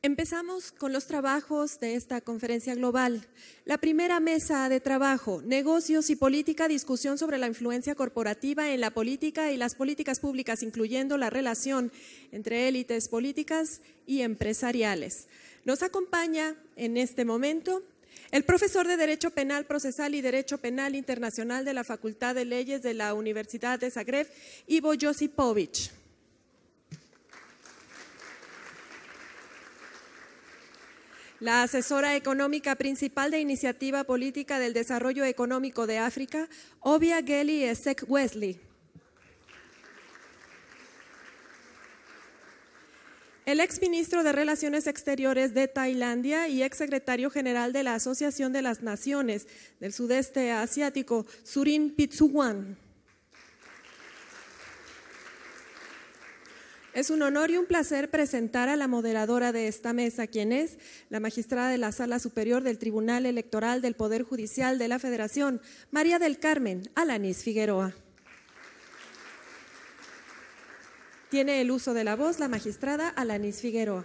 Empezamos con los trabajos de esta conferencia global. La primera mesa de trabajo, negocios y política, discusión sobre la influencia corporativa en la política y las políticas públicas, incluyendo la relación entre élites políticas y empresariales. Nos acompaña en este momento el profesor de Derecho Penal Procesal y Derecho Penal Internacional de la Facultad de Leyes de la Universidad de Zagreb, Ivo Josipovic. La asesora económica principal de Iniciativa Política del Desarrollo Económico de África, Obia Geli Esek Wesley. El exministro de Relaciones Exteriores de Tailandia y exsecretario general de la Asociación de las Naciones del Sudeste Asiático, Surin Pitsuwan. Es un honor y un placer presentar a la moderadora de esta mesa, quien es la magistrada de la Sala Superior del Tribunal Electoral del Poder Judicial de la Federación, María del Carmen Alanis Figueroa. Tiene el uso de la voz la magistrada Alanis Figueroa.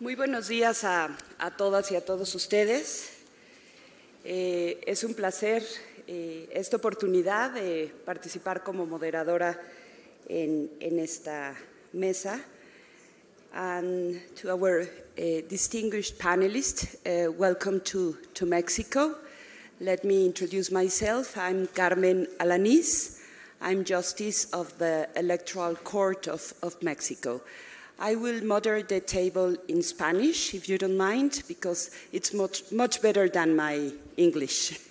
Muy buenos días a, todas y a todos ustedes. Eh, es un placer eh, esta oportunidad de participar como moderadora en, esta mesa. And to our uh, distinguished panelists, uh, welcome to, to Mexico. Let me introduce myself. I'm Carmen Alaniz. I'm Justice of the Electoral Court of, of Mexico. I will moderate the table in Spanish, if you don't mind, because it's much, much better than my English.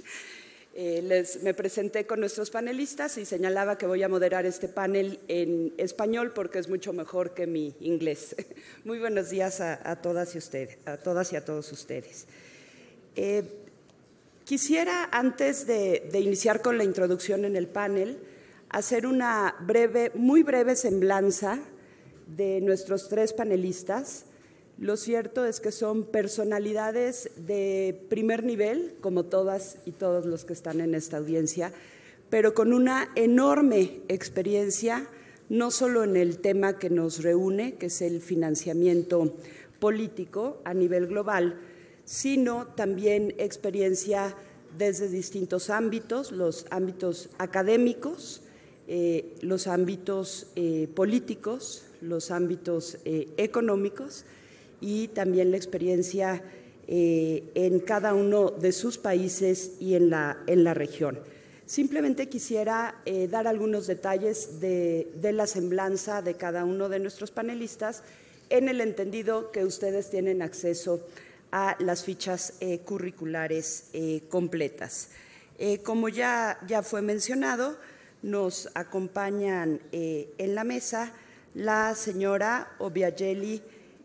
Eh, les, me presenté con nuestros panelistas y señalaba que voy a moderar este panel en español porque es mucho mejor que mi inglés. Muy buenos días a, a todas, y ustedes, a todas y a todos ustedes. Eh, quisiera, antes de, de iniciar con la introducción en el panel, hacer una breve, muy breve semblanza de nuestros tres panelistas. Lo cierto es que son personalidades de primer nivel, como todas y todos los que están en esta audiencia, pero con una enorme experiencia, no solo en el tema que nos reúne, que es el financiamiento político a nivel global, sino también experiencia desde distintos ámbitos, los ámbitos académicos, eh, los ámbitos eh, políticos, los ámbitos eh, económicos y también la experiencia en cada uno de sus países y en la, en la región. Simplemente quisiera dar algunos detalles de, de la semblanza de cada uno de nuestros panelistas en el entendido que ustedes tienen acceso a las fichas curriculares completas. como ya, ya fue mencionado, nos acompañan eh, en la mesa la señora Obiageli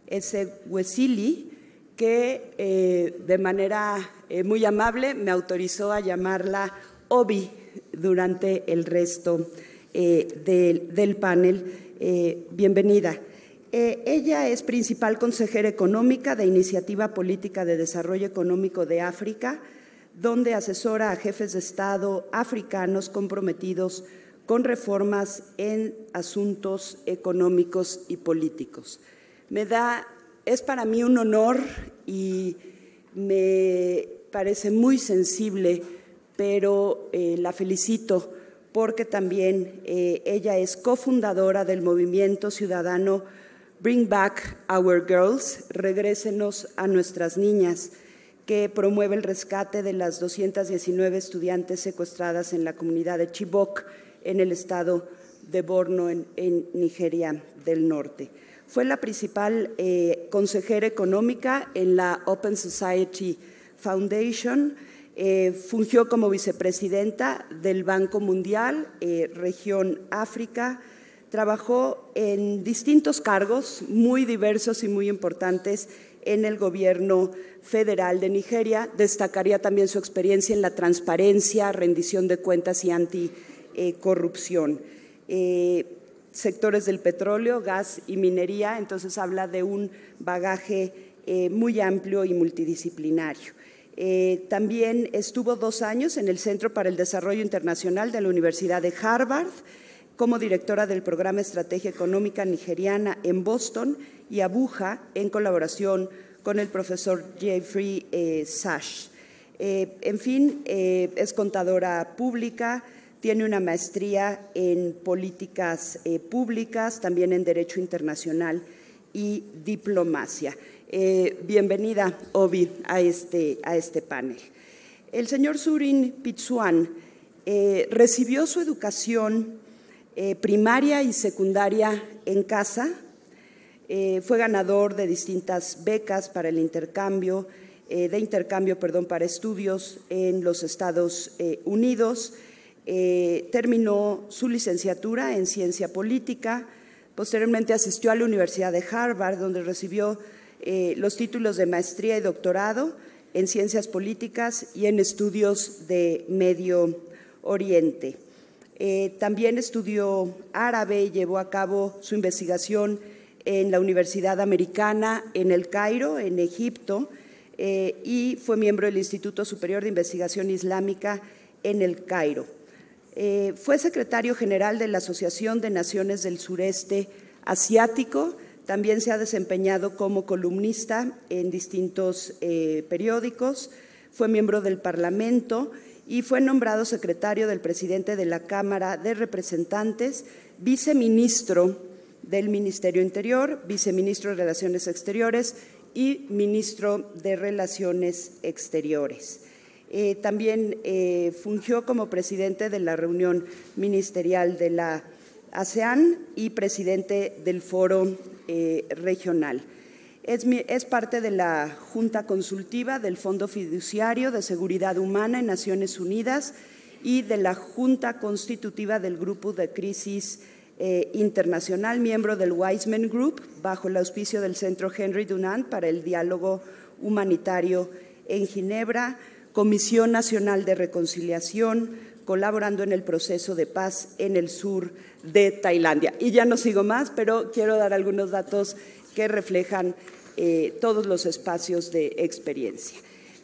Esewesili, que eh, de manera eh, muy amable me autorizó a llamarla Obi durante el resto del, panel. bienvenida. ella es principal consejera económica de Iniciativa Política de Desarrollo Económico de África, donde asesora a jefes de Estado africanos comprometidos con reformas en asuntos económicos y políticos. Me da, es para mí un honor y me parece muy sensible, pero eh, la felicito porque también eh, ella es cofundadora del movimiento ciudadano Bring Back Our Girls, regrésenos a nuestras niñas que promueve el rescate de las 219 estudiantes secuestradas en la comunidad de Chibok, en el estado de Borno, en, Nigeria del Norte. Fue la principal eh, consejera económica en la Open Society Foundation, eh, fungió como vicepresidenta del Banco Mundial, eh, región África, trabajó en distintos cargos muy diversos y muy importantes en el gobierno federal de Nigeria. Destacaría también su experiencia en la transparencia, rendición de cuentas y anticorrupción. Eh, sectores del petróleo, gas y minería, entonces habla de un bagaje eh, muy amplio y multidisciplinario. Eh, también estuvo dos años en el Centro para el Desarrollo Internacional de la Universidad de Harvard como directora del programa Estrategia Económica Nigeriana en Boston y Abuja en colaboración con el profesor Jeffrey eh, Sash. Eh, en fin, es contadora pública, tiene una maestría en políticas públicas, también en Derecho Internacional y Diplomacia. Eh, bienvenida, Obi, a este, a este panel. El señor Surin Pitsuan eh, recibió su educación eh, primaria y secundaria en casa, fue ganador de distintas becas para el intercambio, de intercambio, perdón, para estudios en los Estados Unidos, terminó su licenciatura en ciencia política, posteriormente asistió a la Universidad de Harvard, donde recibió eh, los títulos de maestría y doctorado en ciencias políticas y en estudios de Medio Oriente. Eh, también estudió árabe y llevó a cabo su investigación en la Universidad Americana en el Cairo, en Egipto, eh, y fue miembro del Instituto Superior de Investigación Islámica en el Cairo. Fue secretario general de la Asociación de Naciones del Sureste Asiático también se ha desempeñado como columnista en distintos eh, periódicos, fue miembro del Parlamento y fue nombrado secretario del presidente de la Cámara de Representantes, viceministro del Ministerio Interior, viceministro de Relaciones Exteriores y ministro de Relaciones Exteriores. Eh, también eh, fungió como presidente de la reunión ministerial de la ASEAN y presidente del Foro eh, Regional. Es, parte de la Junta Consultiva del Fondo Fiduciario de Seguridad Humana en Naciones Unidas y de la Junta Constitutiva del Grupo de Crisis Internacional, miembro del Wiseman Group, bajo el auspicio del Centro Henry Dunant para el Diálogo Humanitario en Ginebra, Comisión Nacional de Reconciliación, colaborando en el proceso de paz en el sur de Tailandia. Y ya no sigo más, pero quiero dar algunos datos que reflejan eh, todos los espacios de experiencia.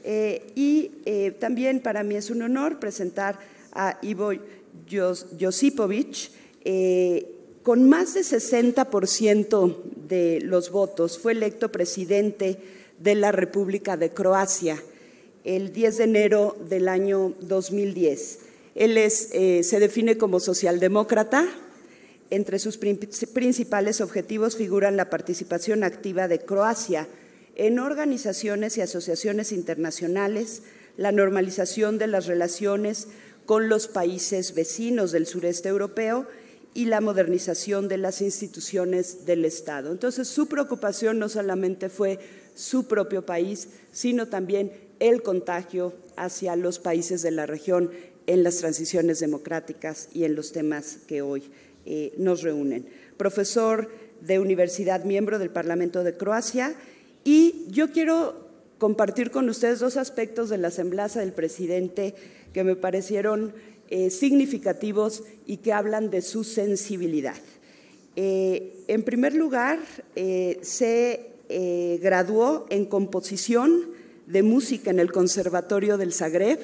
Eh, y eh, también para mí es un honor presentar a Ivo Josipovic. con más de 60% de los votos fue electo presidente de la República de Croacia el 10 de enero del año 2010. Él es, se define como socialdemócrata, entre sus principales objetivos figuran la participación activa de Croacia en organizaciones y asociaciones internacionales, la normalización de las relaciones con los países vecinos del sureste europeo y la modernización de las instituciones del Estado. Entonces, su preocupación no solamente fue su propio país, sino también el contagio hacia los países de la región en las transiciones democráticas y en los temas que hoy eh, nos reúnen. Profesor de universidad, miembro del Parlamento de Croacia, y yo quiero compartir con ustedes dos aspectos de la semblanza del presidente que me parecieron eh, significativos y que hablan de su sensibilidad. Eh, en primer lugar, se graduó en composición de música en el Conservatorio del Zagreb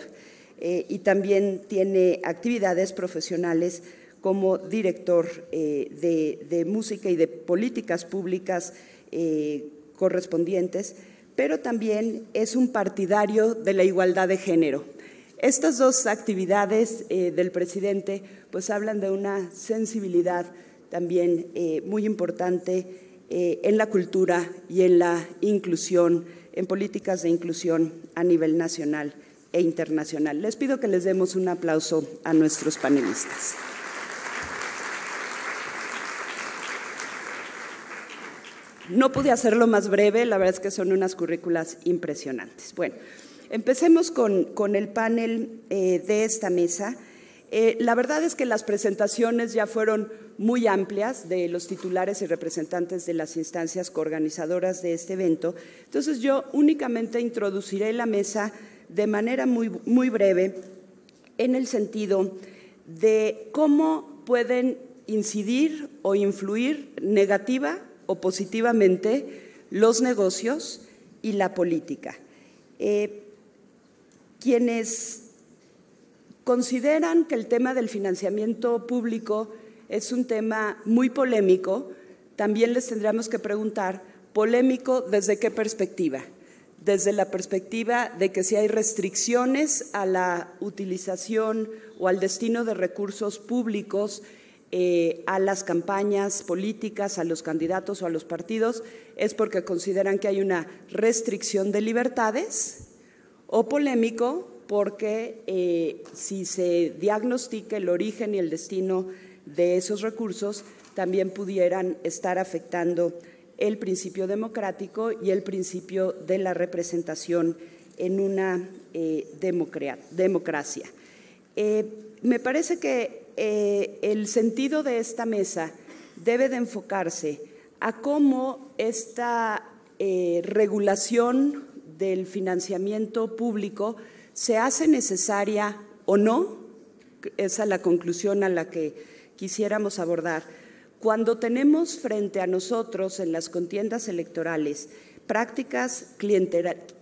y también tiene actividades profesionales como director eh, de, música y de políticas públicas eh, correspondientes, pero también es un partidario de la igualdad de género. Estas dos actividades eh, del presidente pues hablan de una sensibilidad también muy importante en la cultura y en la inclusión, en políticas de inclusión a nivel nacional e internacional. Les pido que les demos un aplauso a nuestros panelistas. No pude hacerlo más breve, la verdad es que son unas currículas impresionantes. Bueno, empecemos con, el panel eh, de esta mesa. Eh, la verdad es que las presentaciones ya fueron muy amplias de los titulares y representantes de las instancias coorganizadoras de este evento. Entonces yo únicamente introduciré la mesa de manera muy, muy breve en el sentido de cómo pueden incidir o influir negativa o positivamente los negocios y la política. Eh, quienes consideran que el tema del financiamiento público es un tema muy polémico, también les tendríamos que preguntar, polémico desde qué perspectiva desde la perspectiva de que si hay restricciones a la utilización o al destino de recursos públicos eh, a las campañas políticas, a los candidatos o a los partidos, es porque consideran que hay una restricción de libertades o polémico porque eh, si se diagnostica el origen y el destino de esos recursos, también pudieran estar afectando el principio democrático y el principio de la representación en una eh, democracia. Eh, me parece que el sentido de esta mesa debe de enfocarse a cómo esta regulación del financiamiento público se hace necesaria o no, esa es la conclusión a la que quisiéramos abordar, cuando tenemos frente a nosotros en las contiendas electorales prácticas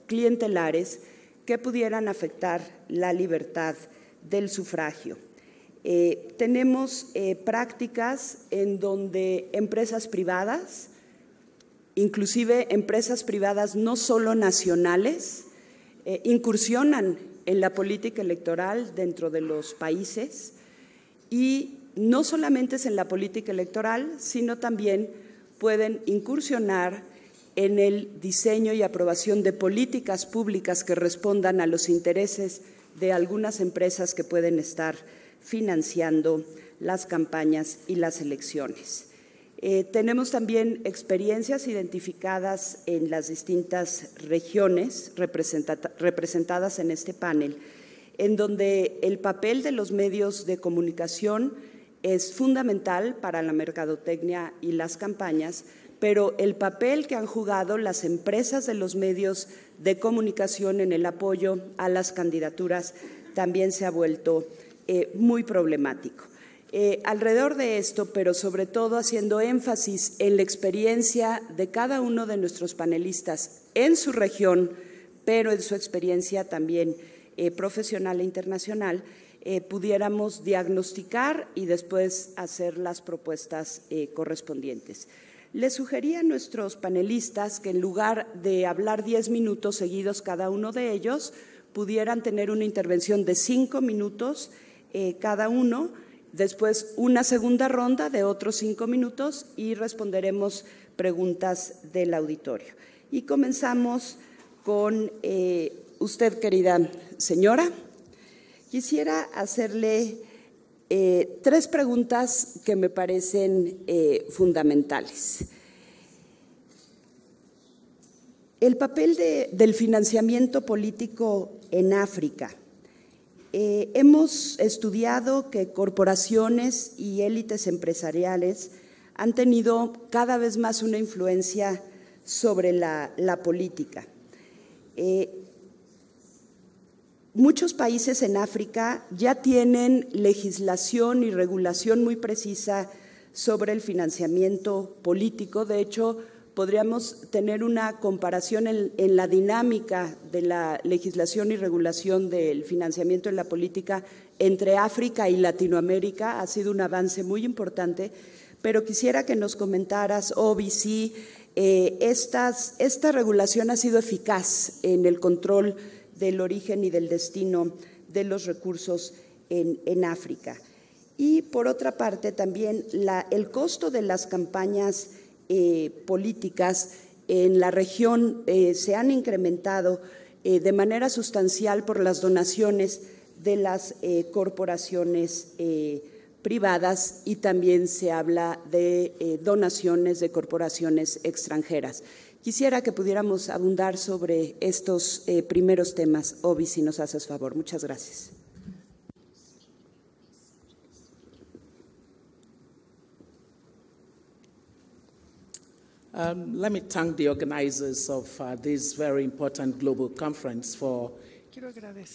clientelares que pudieran afectar la libertad del sufragio. Eh, tenemos eh, prácticas en donde empresas privadas, inclusive empresas privadas no solo nacionales, eh, incursionan en la política electoral dentro de los países y no solamente es en la política electoral, sino también pueden incursionar en el diseño y aprobación de políticas públicas que respondan a los intereses de algunas empresas que pueden estar financiando las campañas y las elecciones. Eh, tenemos también experiencias identificadas en las distintas regiones representadas en este panel, en donde el papel de los medios de comunicación es fundamental para la mercadotecnia y las campañas, pero el papel que han jugado las empresas de los medios de comunicación en el apoyo a las candidaturas también se ha vuelto eh, muy problemático. Eh, alrededor de esto, pero sobre todo haciendo énfasis en la experiencia de cada uno de nuestros panelistas en su región, pero en su experiencia también eh, profesional e internacional, eh, pudiéramos diagnosticar y después hacer las propuestas correspondientes. Les sugería a nuestros panelistas que en lugar de hablar diez minutos seguidos cada uno de ellos, pudieran tener una intervención de cinco minutos cada uno, después una segunda ronda de otros cinco minutos y responderemos preguntas del auditorio. Y comenzamos con usted, querida señora. Quisiera hacerle eh, tres preguntas que me parecen eh, fundamentales. El papel del financiamiento político en África. Eh, hemos estudiado que corporaciones y élites empresariales han tenido cada vez más una influencia sobre la, política. Muchos países en África ya tienen legislación y regulación muy precisa sobre el financiamiento político. De hecho, podríamos tener una comparación en, la dinámica de la legislación y regulación del financiamiento en la política entre África y Latinoamérica. Ha sido un avance muy importante, pero quisiera que nos comentaras, Obi, si eh, esta regulación ha sido eficaz en el control del origen y del destino de los recursos en, África. Y por otra parte, también el costo de las campañas eh, políticas en la región eh, se han incrementado eh, de manera sustancial por las donaciones de las corporaciones privadas y también se habla de donaciones de corporaciones extranjeras. Quisiera que pudiéramos abundar sobre estos primeros temas. Obi, si nos haces favor. Muchas gracias. Um, let me thank the organizers of uh, this very important global conference for.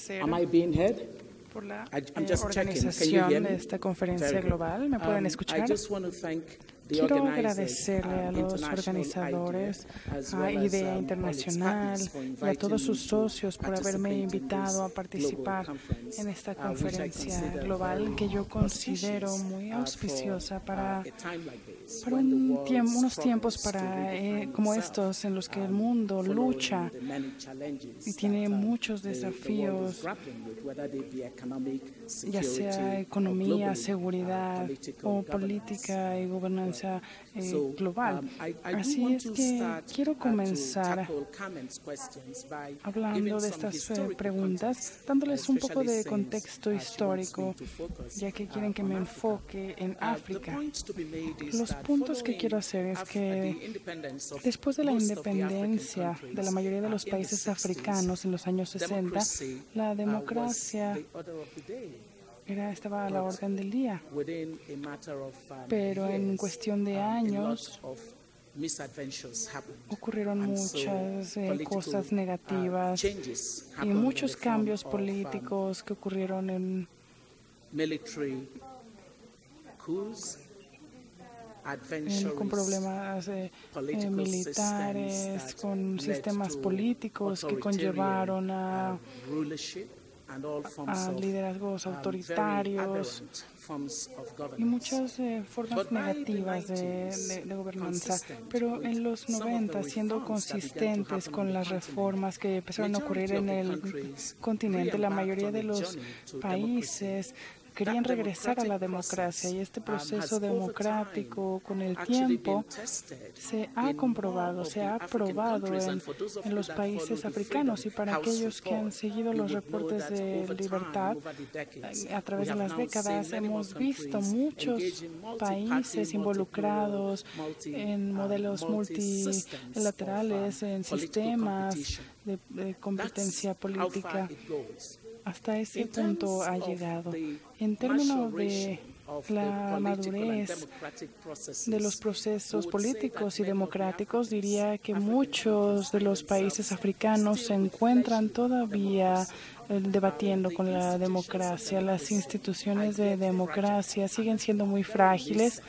Am I being heard? Por la eh, organización de esta conferencia global. ¿Me pueden um, escuchar? I just want to thank Quiero agradecerle a los organizadores, a IDEA Internacional y a todos sus socios por haberme invitado a participar en esta conferencia global que yo considero muy auspiciosa para, para un tiempo, unos tiempos para, eh, como estos en los que el mundo lucha y tiene muchos desafíos, ya sea economía, seguridad o política y gobernanza eh, global. Um, Así es que quiero uh, comenzar hablando de estas eh, preguntas, dándoles un poco de contexto histórico, ya que quieren que me uh, enfoque en uh, África. Los puntos que quiero hacer es que después de la independencia de la mayoría de los países africanos en los años 60, la democracia era, estaba a la orden del día. Pero en cuestión de años ocurrieron muchas eh, cosas negativas y muchos cambios políticos que ocurrieron en con problemas eh, eh, militares, con sistemas políticos que conllevaron a a liderazgos um, autoritarios y muchas eh, formas negativas de, de, gobernanza. Pero en los 90, siendo consistentes con las reformas que empezaron a ocurrir en el continente, la mayoría de los países querían regresar a la democracia y este proceso democrático con el tiempo se ha comprobado, se ha probado en, en, los países africanos y para aquellos que han seguido los reportes de libertad a través de las décadas hemos visto muchos países involucrados en modelos multilaterales, en sistemas de, de competencia política hasta ese punto ha llegado. En términos de la madurez de los procesos políticos y democráticos, diría que muchos de los países africanos se encuentran todavía eh, debatiendo con la democracia. Las instituciones de democracia siguen siendo muy frágiles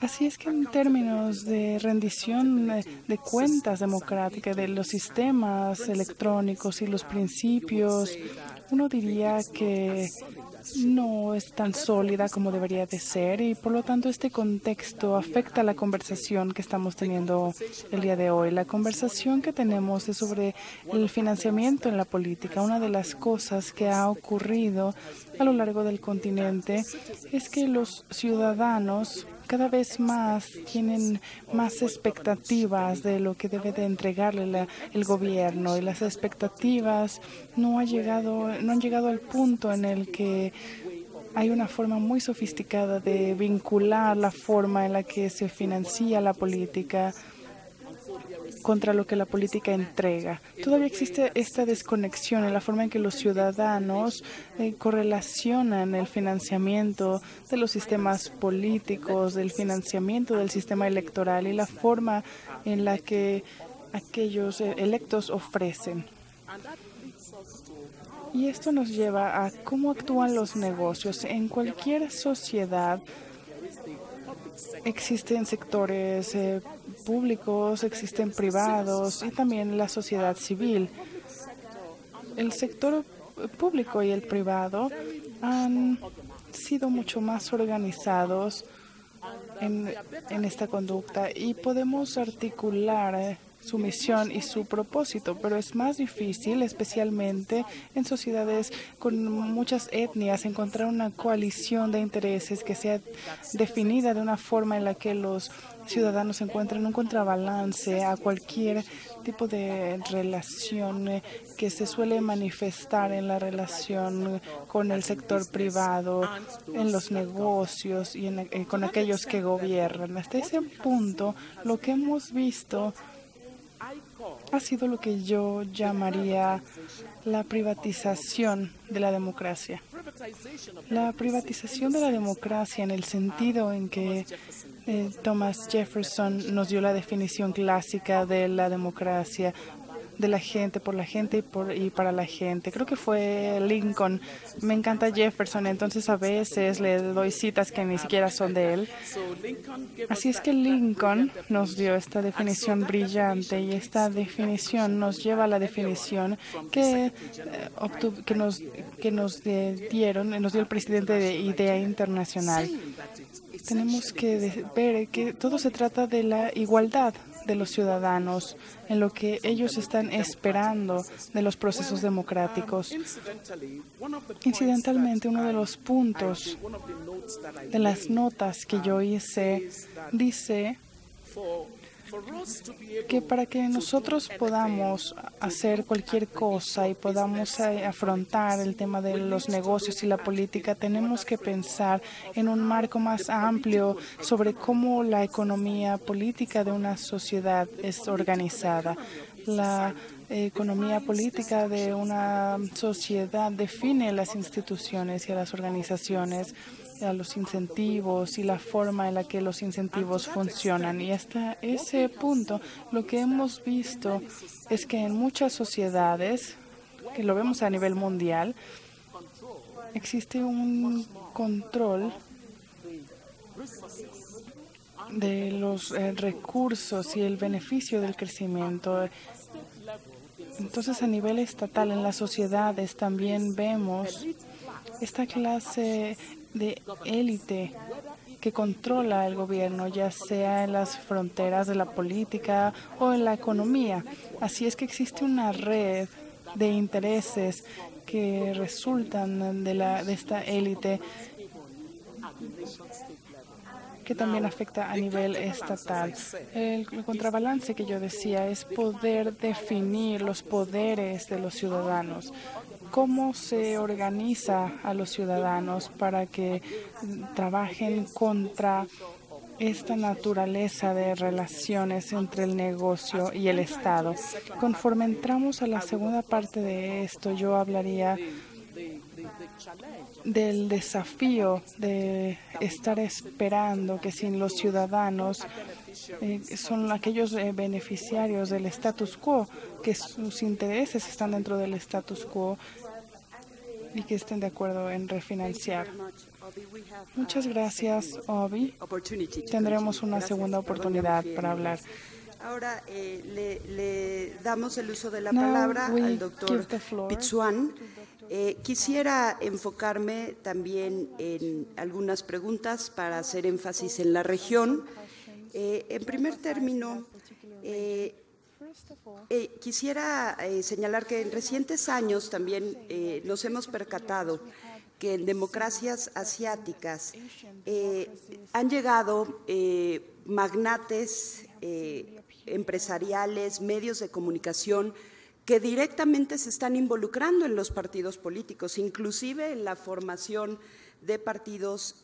Así es que en términos de rendición de cuentas democrática de los sistemas electrónicos y los principios, uno diría que no es tan sólida como debería de ser y por lo tanto este contexto afecta la conversación que estamos teniendo el día de hoy. La conversación que tenemos es sobre el financiamiento en la política. Una de las cosas que ha ocurrido a lo largo del continente es que los ciudadanos cada vez más tienen más expectativas de lo que debe de entregarle el gobierno y las expectativas no ha llegado no han llegado al punto en el que hay una forma muy sofisticada de vincular la forma en la que se financia la política contra lo que la política entrega. Todavía existe esta desconexión en la forma en que los ciudadanos eh, correlacionan el financiamiento de los sistemas políticos, del financiamiento del sistema electoral y la forma en la que aquellos eh, electos ofrecen. Y esto nos lleva a cómo actúan los negocios. En cualquier sociedad existen sectores eh, públicos, existen privados y también la sociedad civil. El sector público y el privado han sido mucho más organizados en, esta conducta y podemos articular eh, su misión y su propósito, pero es más difícil, especialmente en sociedades con muchas etnias, encontrar una coalición de intereses que sea definida de una forma en la que los ciudadanos encuentren un contrabalance a cualquier tipo de relación que se suele manifestar en la relación con el sector privado, en los negocios y eh, con aquellos que gobiernan. Hasta ese punto, lo que hemos visto ha sido lo que yo llamaría la privatización de la democracia. La privatización de la democracia en el sentido en que eh, Thomas Jefferson nos dio la definición clásica de la democracia de la gente, por la gente y, por, y para la gente. Creo que fue Lincoln. Me encanta Jefferson, entonces a veces le doy citas que ni siquiera son de él. Así es que Lincoln nos dio esta definición brillante y esta definición nos lleva a la definición que, eh, que, nos, que nos dieron, nos dio el presidente de Idea Internacional. Tenemos que ver que todo se trata de la igualdad de los ciudadanos, en lo que ellos están esperando de los procesos democráticos. Incidentalmente, uno de los puntos de las notas que yo hice dice que para que nosotros podamos hacer cualquier cosa y podamos eh, afrontar el tema de los negocios y la política, tenemos que pensar en un marco más amplio sobre cómo la economía política de una sociedad es organizada. La economía política de una sociedad define las instituciones y las organizaciones a los incentivos y la forma en la que los incentivos funcionan. Y hasta ese punto, lo que hemos visto es que en muchas sociedades, que lo vemos a nivel mundial, existe un control de los eh, recursos y el beneficio del crecimiento. Entonces, a nivel estatal, en las sociedades también vemos esta clase de élite que controla el gobierno, ya sea en las fronteras de la política o en la economía. Así es que existe una red de intereses que resultan de, la, de esta élite que también afecta a nivel estatal. El, contrabalance que yo decía es poder definir los poderes de los ciudadanos cómo se organiza a los ciudadanos para que trabajen contra esta naturaleza de relaciones entre el negocio y el Estado. Conforme entramos a la segunda parte de esto, yo hablaría del desafío de estar esperando que sin los ciudadanos eh, son aquellos eh, beneficiarios del status quo, que sus intereses están dentro del status quo y que estén de acuerdo en refinanciar. Muchas gracias, Obi. Tendremos una segunda oportunidad para hablar. Ahora eh, le, damos el uso de la palabra al doctor Pitsuan. Eh, quisiera enfocarme también en algunas preguntas para hacer énfasis en la región. Eh, en primer término, eh, quisiera eh, señalar que en recientes años también nos hemos percatado que en democracias asiáticas han llegado magnates empresariales, medios de comunicación que directamente se están involucrando en los partidos políticos, inclusive en la formación de partidos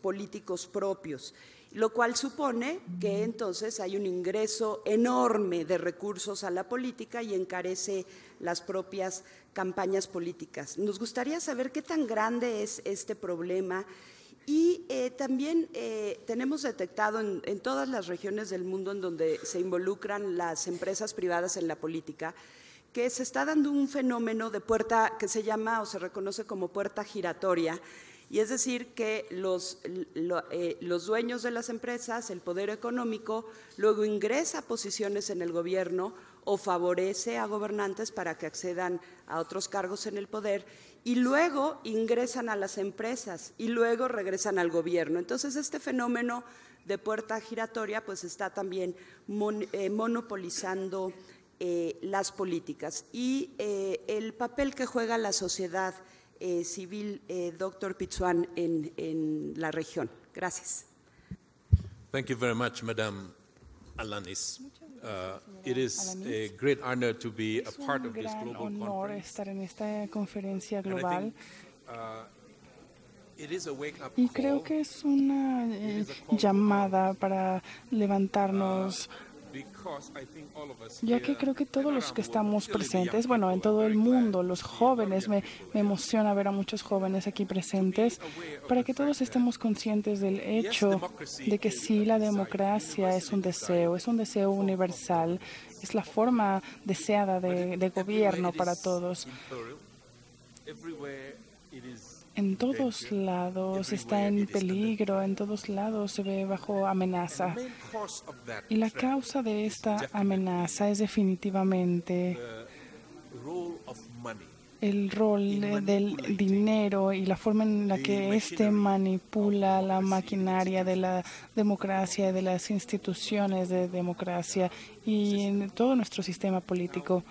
políticos propios lo cual supone que entonces hay un ingreso enorme de recursos a la política y encarece las propias campañas políticas. Nos gustaría saber qué tan grande es este problema y eh, también eh, tenemos detectado en, en, todas las regiones del mundo en donde se involucran las empresas privadas en la política que se está dando un fenómeno de puerta que se llama o se reconoce como puerta giratoria, y es decir, que los, eh, los, dueños de las empresas, el poder económico, luego ingresa a posiciones en el gobierno o favorece a gobernantes para que accedan a otros cargos en el poder y luego ingresan a las empresas y luego regresan al gobierno. Entonces, este fenómeno de puerta giratoria pues está también eh, monopolizando eh, las políticas y el papel que juega la sociedad eh, civil, eh, doctor Pitsuan, en, en, la región. Gracias. Thank you very much, Madam Alanis. Uh, it is a great honor to be a part of this global honor estar en esta conferencia global. Uh, y creo que es una eh, llamada para levantarnos ya que creo que todos los que estamos presentes, bueno, en todo el mundo, los jóvenes, me, me, emociona ver a muchos jóvenes aquí presentes, para que todos estemos conscientes del hecho de que sí, la democracia es un deseo, es un deseo universal, es la forma deseada de, de gobierno para todos. En todos lados está en peligro, en todos lados se ve bajo amenaza. Y la causa de esta amenaza es definitivamente el rol del dinero y la forma en la que éste manipula la maquinaria de la democracia, de las instituciones de democracia y en todo nuestro sistema político.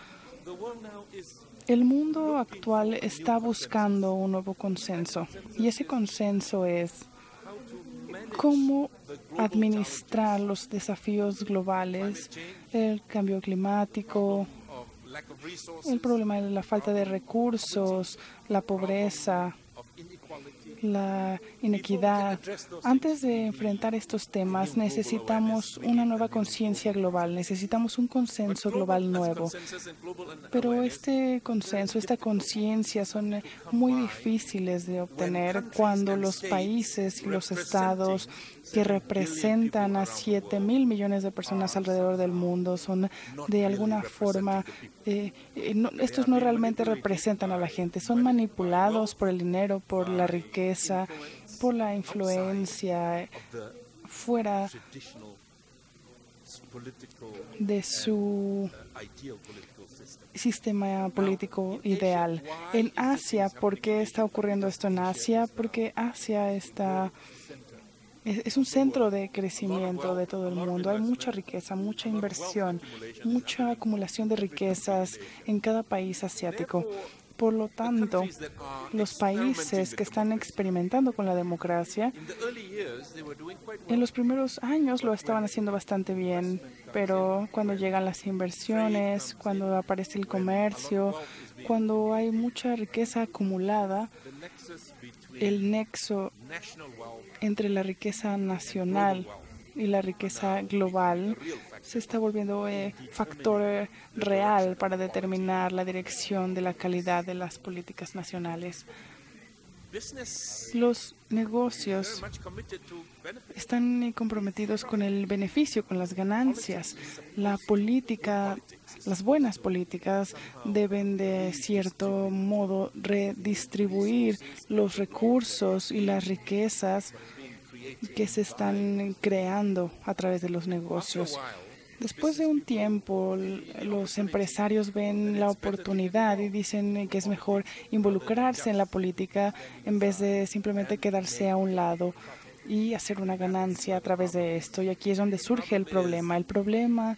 El mundo actual está buscando un nuevo consenso y ese consenso es cómo administrar los desafíos globales, el cambio climático, el problema de la falta de recursos, la pobreza, la inequidad. Antes de enfrentar estos temas, necesitamos una nueva conciencia global, necesitamos un consenso global nuevo. Pero este consenso, esta conciencia son muy difíciles de obtener cuando los países y los estados que representan a 7 mil millones de personas alrededor del mundo son de alguna forma, eh, eh, estos no realmente representan a la gente, son manipulados por el dinero, por la riqueza, por la influencia fuera de su sistema político ideal. En Asia, ¿por qué está ocurriendo esto en Asia? Porque Asia está es, un centro de crecimiento de todo el mundo. Hay mucha riqueza, mucha inversión, mucha acumulación de riquezas en cada país asiático. Por lo tanto, los países que están experimentando con la democracia, en los primeros años lo estaban haciendo bastante bien, pero cuando llegan las inversiones, cuando aparece el comercio, cuando hay mucha riqueza acumulada, el nexo entre la riqueza nacional y la riqueza global se está volviendo eh, factor real para determinar la dirección de la calidad de las políticas nacionales. Los negocios están comprometidos con el beneficio, con las ganancias. La política, las buenas políticas deben de cierto modo redistribuir los recursos y las riquezas que se están creando a través de los negocios. Después de un tiempo, los empresarios ven la oportunidad y dicen que es mejor involucrarse en la política en vez de simplemente quedarse a un lado y hacer una ganancia a través de esto. Y aquí es donde surge el problema. El problema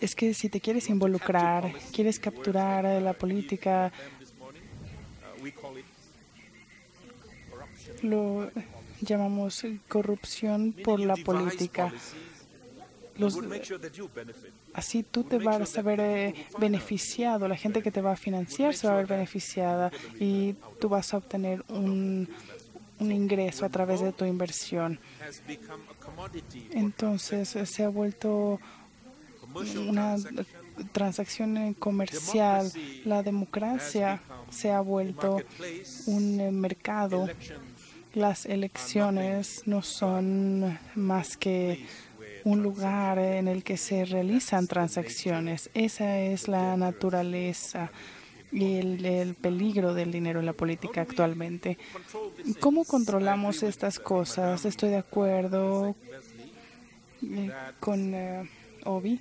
es que si te quieres involucrar, quieres capturar la política, lo llamamos corrupción por la política así tú te vas a ver eh, beneficiado, la gente que te va a financiar se va a ver beneficiada y tú vas a obtener un, un ingreso a través de tu inversión. Entonces se ha vuelto una transacción comercial. La democracia se ha vuelto un eh, mercado. Las elecciones no son más que un lugar en el que se realizan transacciones. Esa es la naturaleza y el, peligro del dinero en la política actualmente. ¿Cómo controlamos estas cosas? Estoy de acuerdo eh, con uh, Obi.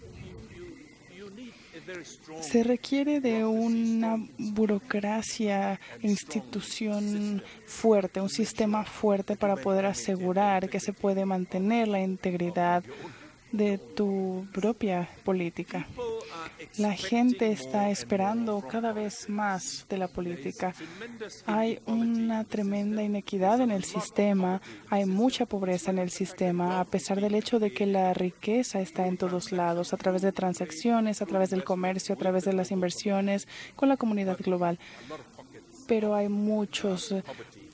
Se requiere de una burocracia, institución fuerte, un sistema fuerte para poder asegurar que se puede mantener la integridad de tu propia política. La gente está esperando cada vez más de la política. Hay una tremenda inequidad en el sistema, hay mucha pobreza en el sistema, a pesar del hecho de que la riqueza está en todos lados, a través de transacciones, a través del comercio, a través de las inversiones, con la comunidad global. Pero hay muchos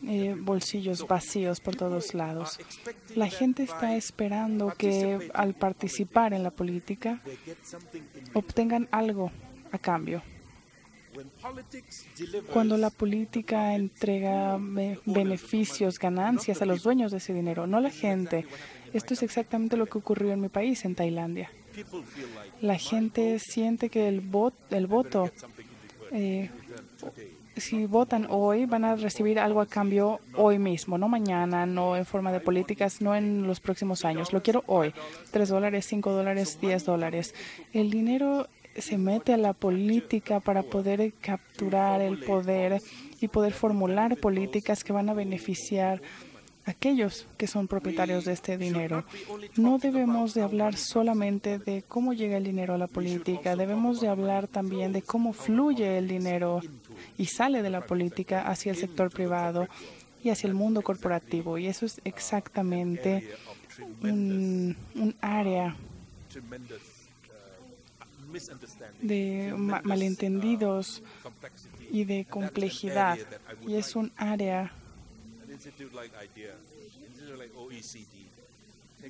eh, bolsillos vacíos por todos lados. La gente está esperando que al participar en la política obtengan algo a cambio. Cuando la política entrega beneficios, ganancias a los dueños de ese dinero, no la gente. Esto es exactamente lo que ocurrió en mi país, en Tailandia. La gente siente que el, el voto eh, si votan hoy, van a recibir algo a cambio hoy mismo, no mañana, no en forma de políticas, no en los próximos años. Lo quiero hoy. Tres dólares, cinco dólares, diez dólares. El dinero se mete a la política para poder capturar el poder y poder formular políticas que van a beneficiar aquellos que son propietarios de este dinero. No debemos de hablar solamente de cómo llega el dinero a la política, debemos de hablar también de cómo fluye el dinero y sale de la política hacia el sector privado y hacia el mundo corporativo. Y eso es exactamente un, área de malentendidos y de complejidad. Y es un área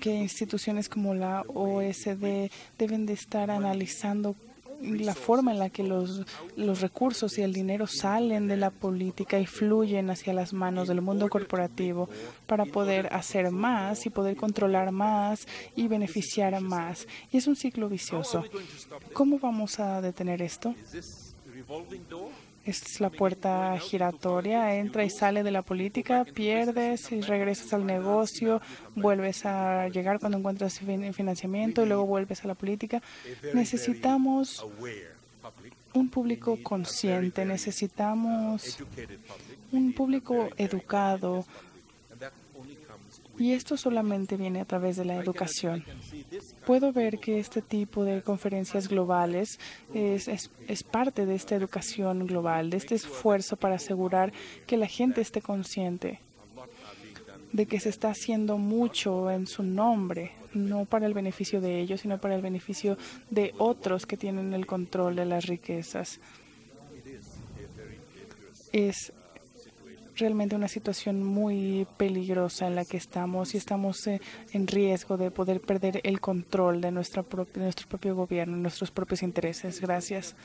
que instituciones como la OSD deben de estar analizando la forma en la que los, los recursos y el dinero salen de la política y fluyen hacia las manos del mundo corporativo para poder hacer más y poder controlar más y beneficiar más. Y es un ciclo vicioso. ¿Cómo vamos a detener esto? Es la puerta giratoria, entra y sale de la política, pierdes y regresas al negocio, vuelves a llegar cuando encuentras financiamiento y luego vuelves a la política. Necesitamos un público consciente, necesitamos un público educado, y esto solamente viene a través de la educación. Puedo ver que este tipo de conferencias globales es, es, parte de esta educación global, de este esfuerzo para asegurar que la gente esté consciente de que se está haciendo mucho en su nombre, no para el beneficio de ellos, sino para el beneficio de otros que tienen el control de las riquezas. Es realmente una situación muy peligrosa en la que estamos y estamos eh, en riesgo de poder perder el control de, nuestra de nuestro propio gobierno, nuestros propios intereses. Gracias.